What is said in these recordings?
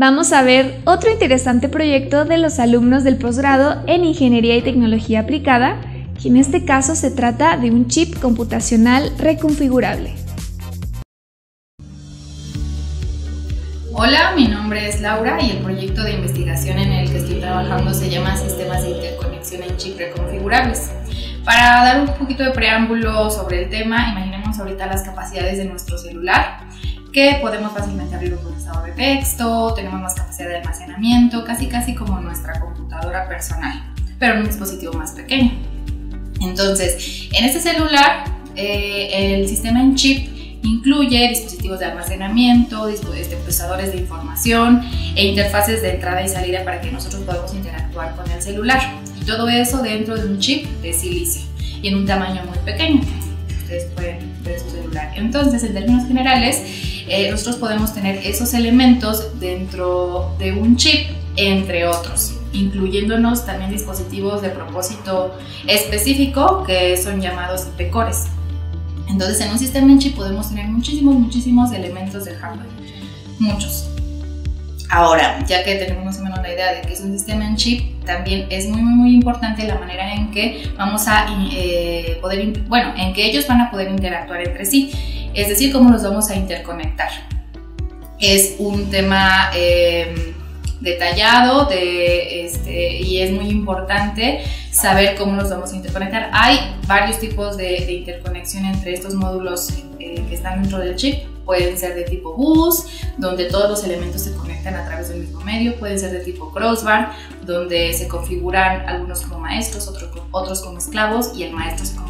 Vamos a ver otro interesante proyecto de los alumnos del posgrado en Ingeniería y Tecnología Aplicada, que en este caso se trata de un chip computacional reconfigurable. Hola, mi nombre es Laura y el proyecto de investigación en el que estoy trabajando se llama Sistemas de Interconexión en Chip Reconfigurables. Para dar un poquito de preámbulo sobre el tema, imaginemos ahorita las capacidades de nuestro celular que podemos fácilmente abrir un procesador de texto, tenemos más capacidad de almacenamiento, casi casi como nuestra computadora personal, pero en un dispositivo más pequeño. Entonces, en este celular, eh, el sistema en chip incluye dispositivos de almacenamiento, este, procesadores de información e interfaces de entrada y salida para que nosotros podamos interactuar con el celular. Y todo eso dentro de un chip de silicio y en un tamaño muy pequeño. Ustedes pueden ver su celular. Entonces, en términos generales, eh, nosotros podemos tener esos elementos dentro de un chip, entre otros, incluyéndonos también dispositivos de propósito específico que son llamados IP-cores. Entonces, en un sistema en chip podemos tener muchísimos, muchísimos elementos de hardware. Muchos. Ahora, ya que tenemos más o menos la idea de que es un sistema en chip, también es muy, muy, muy importante la manera en que vamos a eh, poder, bueno, en que ellos van a poder interactuar entre sí es decir, cómo los vamos a interconectar. Es un tema eh, detallado de, este, y es muy importante saber cómo los vamos a interconectar. Hay varios tipos de, interconexión entre estos módulos eh, que están dentro del chip. Pueden ser de tipo bus, donde todos los elementos se conectan a través del mismo medio. Pueden ser de tipo crossbar, donde se configuran algunos como maestros, otros, otros como esclavos y el maestro se comunica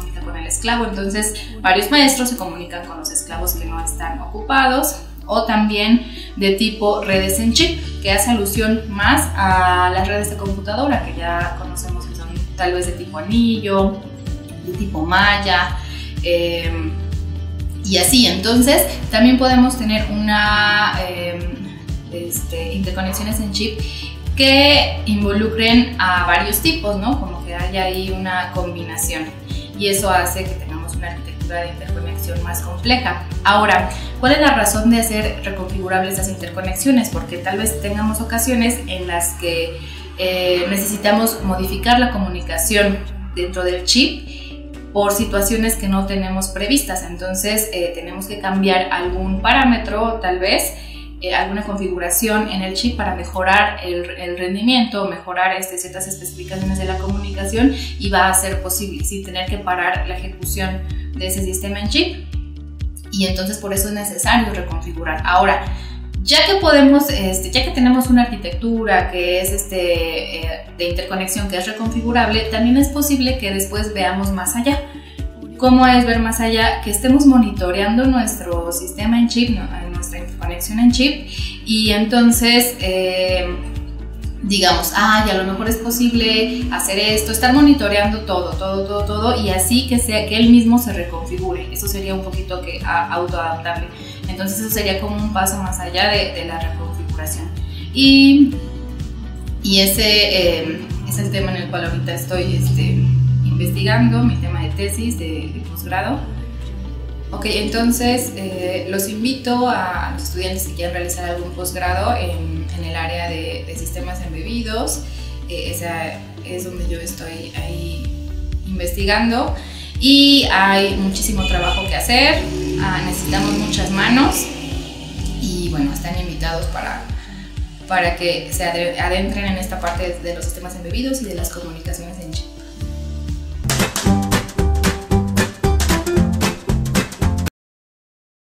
con el esclavo. Entonces, varios maestros se comunican con los esclavos que no están ocupados o también de tipo redes en chip, que hace alusión más a las redes de computadora que ya conocemos que son tal vez de tipo anillo, de tipo malla. Em, y así, entonces también podemos tener una este, interconexiones en chip que involucren a varios tipos, ¿no? Como que haya ahí una combinación y eso hace que tengamos una arquitectura de interconexión más compleja. Ahora, ¿cuál es la razón de hacer reconfigurables estas interconexiones? Porque tal vez tengamos ocasiones en las que eh, necesitamos modificar la comunicación dentro del chip por situaciones que no tenemos previstas. Entonces, eh, tenemos que cambiar algún parámetro tal vez eh, alguna configuración en el chip para mejorar el, el rendimiento, mejorar este, ciertas especificaciones de la comunicación y va a ser posible sin tener que parar la ejecución de ese sistema en chip. Y entonces por eso es necesario reconfigurar. Ahora, ya que podemos, este, ya que tenemos una arquitectura que es este, eh, de interconexión que es reconfigurable, también es posible que después veamos más allá. ¿Cómo es ver más allá? Que estemos monitoreando nuestro sistema en chip, en chip, y entonces eh, digamos, ay, a lo mejor es posible hacer esto, estar monitoreando todo, todo, todo, todo, y así que, sea, que él mismo se reconfigure. Eso sería un poquito que autoadaptable. Entonces eso sería como un paso más allá de, la reconfiguración. Y, y ese eh, es el tema en el cual ahorita estoy este, investigando, mi tema de tesis de, posgrado. Ok, entonces eh, los invito a los estudiantes que quieran realizar algún posgrado en, el área de, de sistemas embebidos. Eh, esa es donde yo estoy ahí investigando y hay muchísimo trabajo que hacer, ah, necesitamos muchas manos y bueno, están invitados para, para que se adentren en esta parte de los sistemas embebidos y de las comunicaciones en chip.